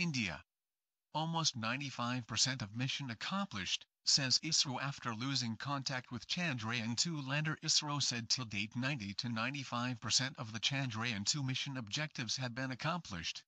India. Almost 95% of mission accomplished, says ISRO after losing contact with Chandrayaan-2 lander ISRO said till date 90 to 95% of the Chandrayaan-2 mission objectives had been accomplished.